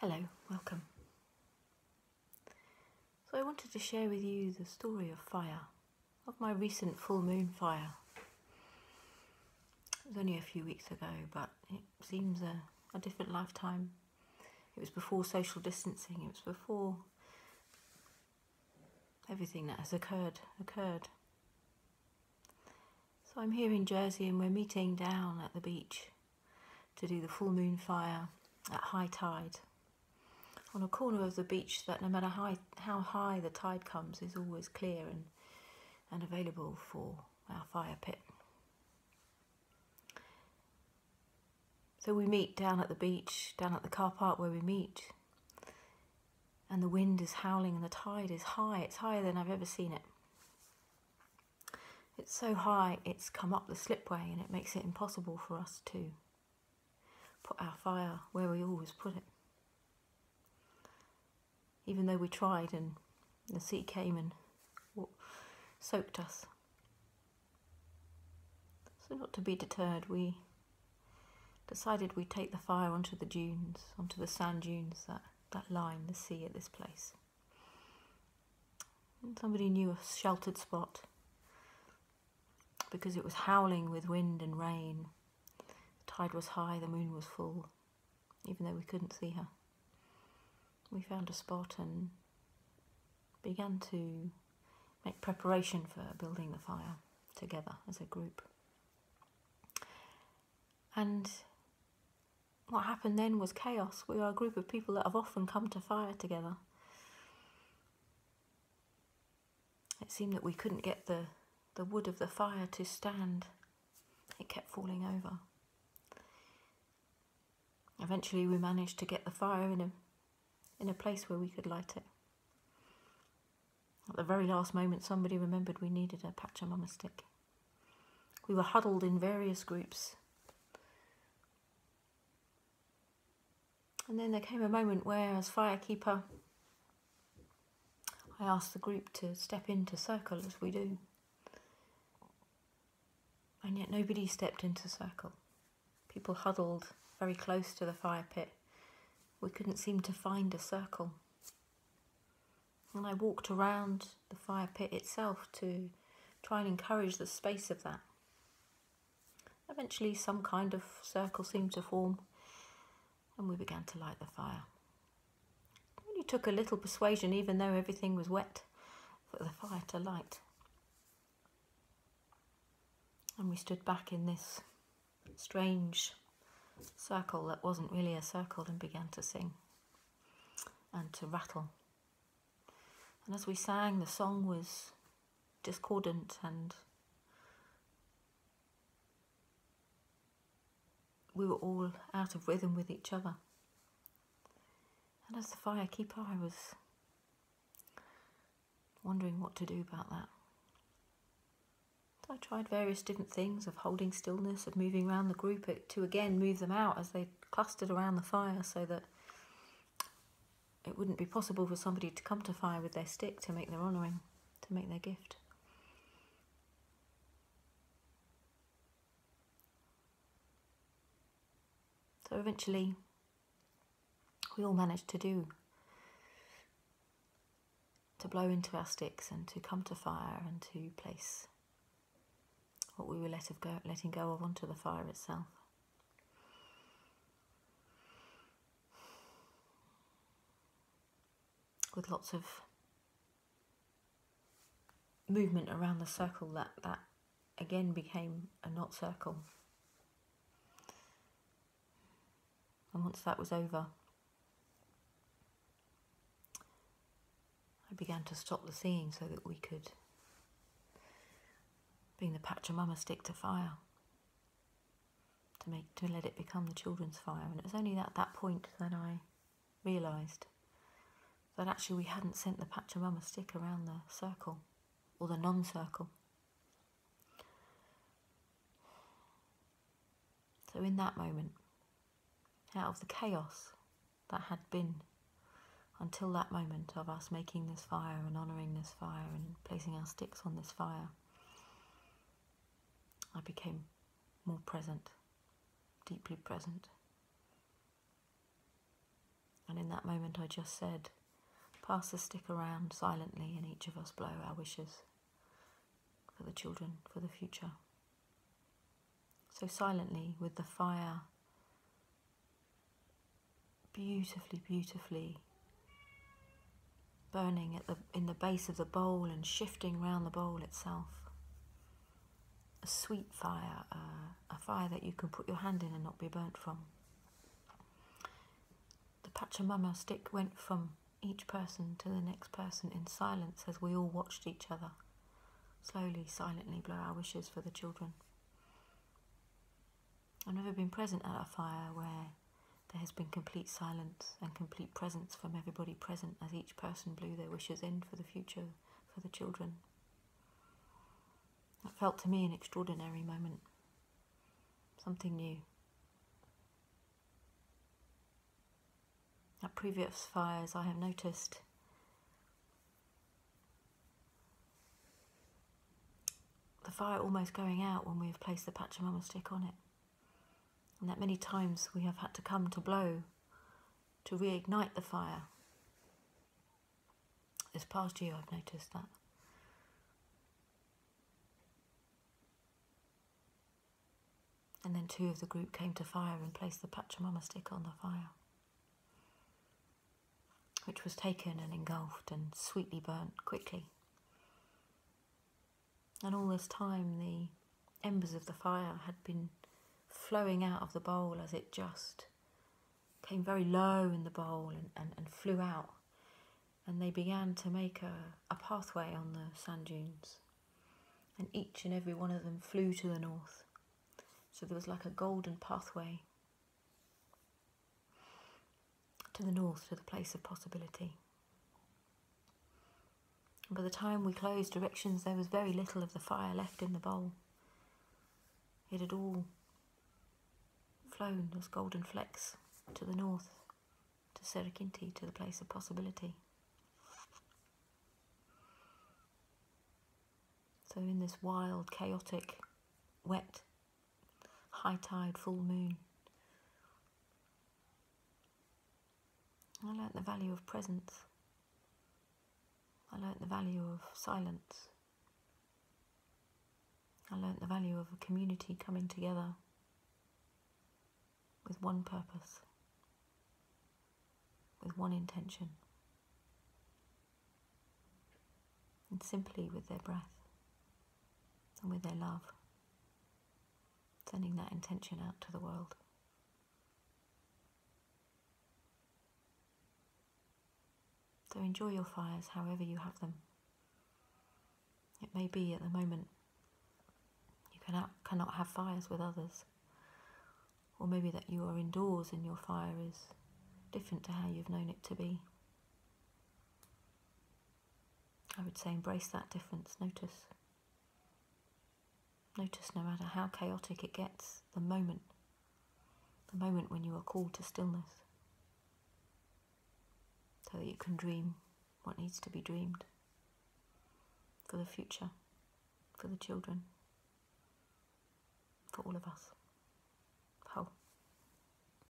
Hello, welcome. So, I wanted to share with you the story of fire, of my recent full moon fire. It was only a few weeks ago, but it seems a, a different lifetime. It was before social distancing, it was before everything that has occurred occurred. So, I'm here in Jersey and we're meeting down at the beach to do the full moon fire at high tide on a corner of the beach that no matter how, how high the tide comes is always clear and, and available for our fire pit. So we meet down at the beach, down at the car park where we meet, and the wind is howling and the tide is high. It's higher than I've ever seen it. It's so high it's come up the slipway and it makes it impossible for us to put our fire where we always put it even though we tried and the sea came and soaked us. So, not to be deterred, we decided we'd take the fire onto the dunes, onto the sand dunes that, that line the sea at this place. And somebody knew a sheltered spot because it was howling with wind and rain. The tide was high, the moon was full, even though we couldn't see her we found a spot and began to make preparation for building the fire together as a group. And what happened then was chaos. We are a group of people that have often come to fire together. It seemed that we couldn't get the, the wood of the fire to stand, it kept falling over. Eventually, we managed to get the fire in a in a place where we could light it. At the very last moment, somebody remembered we needed a Pachamama stick. We were huddled in various groups. And then there came a moment where, as firekeeper, I asked the group to step into circle as we do. And yet nobody stepped into circle. People huddled very close to the fire pit we couldn't seem to find a circle. And I walked around the fire pit itself to try and encourage the space of that. Eventually, some kind of circle seemed to form, and we began to light the fire. It only took a little persuasion, even though everything was wet, for the fire to light. And we stood back in this strange circle that wasn't really a circle and began to sing and to rattle. And as we sang, the song was discordant and we were all out of rhythm with each other. And as the firekeeper, I was wondering what to do about that. I tried various different things of holding stillness, of moving around the group uh, to again move them out as they clustered around the fire so that it wouldn't be possible for somebody to come to fire with their stick to make their honouring, to make their gift. So eventually, we all managed to do to blow into our sticks and to come to fire and to place what we were let of go, letting go of onto the fire itself. With lots of movement around the circle, that, that again became a not circle. And once that was over, I began to stop the seeing so that we could bring the patch of Pachamama stick to fire to make to let it become the children's fire. And it was only at that point that I realised that actually we hadn't sent the patch of Pachamama stick around the circle or the non-circle. So in that moment, out of the chaos that had been until that moment of us making this fire and honouring this fire and placing our sticks on this fire, became more present, deeply present. And in that moment, I just said, pass the stick around silently, and each of us blow our wishes for the children, for the future. So silently, with the fire beautifully, beautifully burning at the in the base of the bowl and shifting round the bowl itself. A sweet fire, uh, a fire that you can put your hand in and not be burnt from. The Pachamama stick went from each person to the next person in silence as we all watched each other slowly, silently blow our wishes for the children. I've never been present at a fire where there has been complete silence and complete presence from everybody present as each person blew their wishes in for the future, for the children. It felt to me an extraordinary moment, something new. At previous fires, I have noticed the fire almost going out when we have placed the Pachamama stick on it and that many times we have had to come to blow to reignite the fire. This past year, I've noticed that. And then two of the group came to fire and placed the Pachamama stick on the fire, which was taken and engulfed and sweetly burnt quickly. And all this time, the embers of the fire had been flowing out of the bowl as it just came very low in the bowl and, and, and flew out. And they began to make a, a pathway on the sand dunes. And each and every one of them flew to the north. So there was like a golden pathway to the north, to the place of possibility. And by the time we closed directions, there was very little of the fire left in the bowl. It had all flown as golden flecks to the north, to Serakinti, to the place of possibility. So, in this wild, chaotic, wet, high tide, full moon, I learnt the value of presence. I learnt the value of silence. I learnt the value of a community coming together with one purpose, with one intention, and simply with their breath and with their love, sending that intention out to the world. So enjoy your fires however you have them. It may be at the moment you cannot, cannot have fires with others. Or maybe that you are indoors and your fire is different to how you've known it to be. I would say embrace that difference, notice. Notice no matter how chaotic it gets, the moment, the moment when you are called to stillness, so that you can dream what needs to be dreamed for the future, for the children, for all of us.